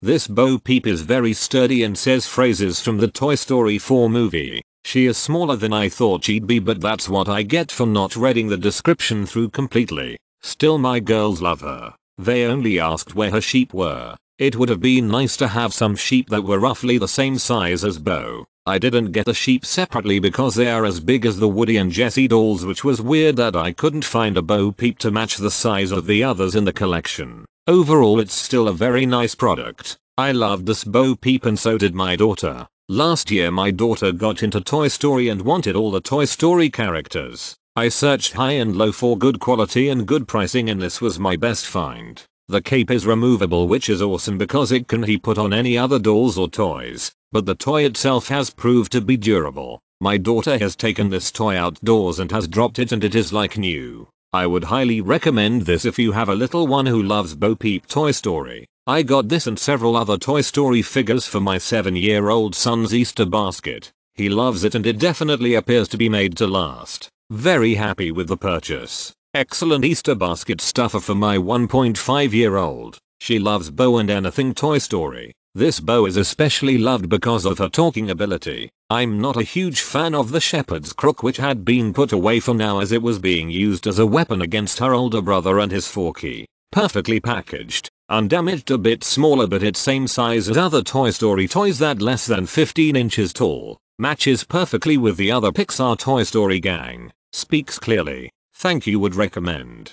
This Bo Peep is very sturdy and says phrases from the Toy Story 4 movie. She is smaller than I thought she'd be but that's what I get for not reading the description through completely. Still my girls love her. They only asked where her sheep were. It would have been nice to have some sheep that were roughly the same size as Bo. I didn't get the sheep separately because they are as big as the Woody and Jessie dolls which was weird that I couldn't find a Bo Peep to match the size of the others in the collection. Overall it's still a very nice product. I loved this Bo Peep and so did my daughter. Last year my daughter got into Toy Story and wanted all the Toy Story characters. I searched high and low for good quality and good pricing and this was my best find. The cape is removable which is awesome because it can be put on any other dolls or toys, but the toy itself has proved to be durable. My daughter has taken this toy outdoors and has dropped it and it is like new. I would highly recommend this if you have a little one who loves Bo Peep Toy Story. I got this and several other Toy Story figures for my 7 year old son's Easter basket. He loves it and it definitely appears to be made to last. Very happy with the purchase. Excellent Easter basket stuffer for my 1.5 year old. She loves Bo and anything Toy Story. This Bo is especially loved because of her talking ability. I'm not a huge fan of the shepherd's crook which had been put away for now as it was being used as a weapon against her older brother and his Forky. Perfectly packaged, undamaged a bit smaller but it's same size as other Toy Story toys that less than 15 inches tall. Matches perfectly with the other Pixar Toy Story gang. Speaks clearly. Thank you would recommend.